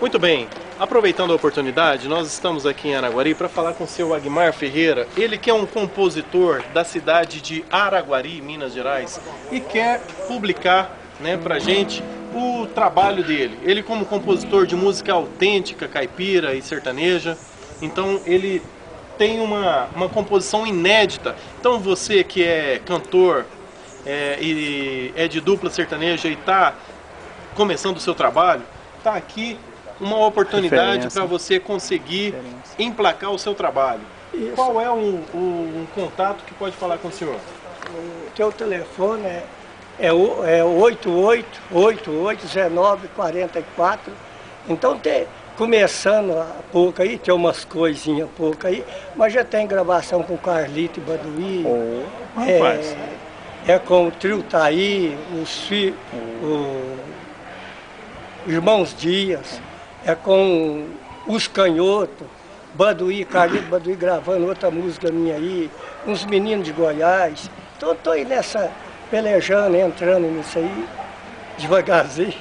Muito bem, aproveitando a oportunidade, nós estamos aqui em Araguari para falar com o seu Agmar Ferreira. Ele que é um compositor da cidade de Araguari, Minas Gerais, e quer publicar né, para gente o trabalho dele. Ele como compositor de música autêntica, caipira e sertaneja, então ele tem uma, uma composição inédita. Então você que é cantor é, e é de dupla sertaneja e está começando o seu trabalho, está aqui uma oportunidade para você conseguir emplacar o seu trabalho. Isso. Qual é um, um, um, contato que pode falar com o senhor? O teu telefone é, é, é 88881944. Então tem, começando a pouco aí, tem umas coisinhas pouco aí, mas já tem gravação com o Carlito e Baduí. Oh, é, é com o Trio Taí, os, oh. o, Irmãos Dias, é com os Canhotos, Baduí, Carlito Baduí gravando outra música minha aí, uns meninos de Goiás. Então estou aí nessa, pelejando, entrando nisso aí, devagarzinho,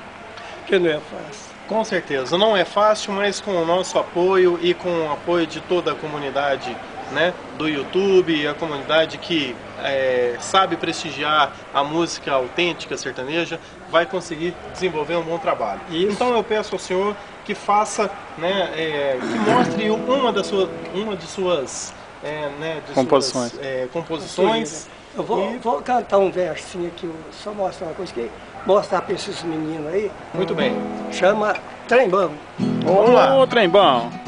que não é fácil. Com certeza, não é fácil, mas com o nosso apoio e com o apoio de toda a comunidade né, do YouTube, a comunidade que é, sabe prestigiar a música autêntica sertaneja, vai conseguir desenvolver um bom trabalho. Isso. Então eu peço ao senhor que faça, né, é, que mostre uma, das suas, uma de suas é, né, de composições. Suas, é, composições. Eu vou, e... vou, cantar um versinho aqui, só mostrar uma coisa que mostrar para esses meninos aí. Muito bem. Chama Trembão. Vamos lá. Ô, Trembão.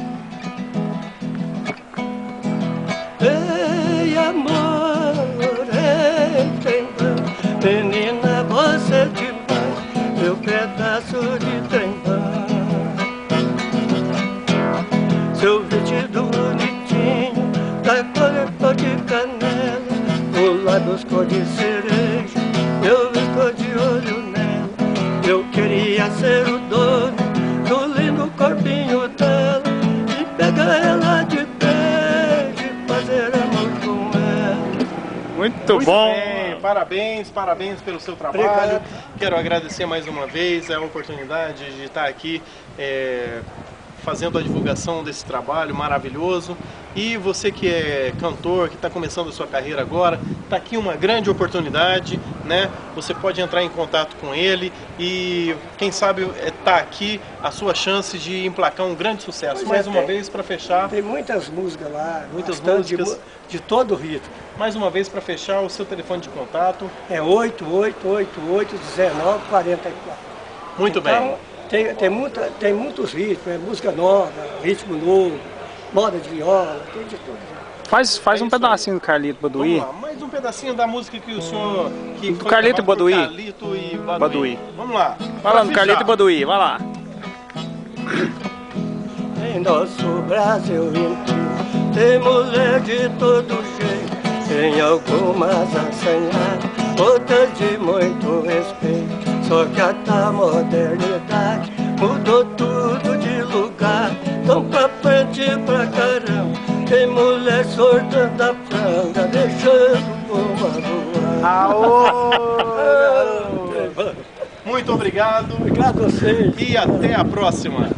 Ei, amor, ei, trembão, menina, você é demais, meu pedaço de trembão. Seu vestido bonitinho, da cor de canela, o lábios cor de cereja, Muito, Muito bom! Bem. Parabéns, parabéns pelo seu trabalho. Obrigado. Quero agradecer mais uma vez a oportunidade de estar aqui. É fazendo a divulgação desse trabalho maravilhoso. E você que é cantor, que está começando a sua carreira agora, está aqui uma grande oportunidade, né? Você pode entrar em contato com ele e quem sabe está é, aqui a sua chance de emplacar um grande sucesso. Pois Mais é, uma tem, vez para fechar. Tem muitas músicas lá, muitas músicas de, de todo o ritmo. Mais uma vez para fechar o seu telefone de contato. É 8888 1944. Muito então, bem. Tem, tem, muita, tem muitos ritmos, é música nova, ritmo novo, moda de viola, tem de tudo. Faz, faz é um pedacinho do Carlito Baduí. Vamos lá, mais um pedacinho da música que o senhor... Que do Carlito Baduí. Carlito e Baduí. Baduí. Vamos lá. Lá no Carlito e Baduí, vai lá. Em nosso Brasil inteiro tem mulher de todo jeito. Tem algumas assanhadas, outras de muito respeito. Só que a frente pra caramba. Tem mulher soltando a franga, deixando bomba voar. Muito obrigado. Obrigado a vocês. E até a próxima.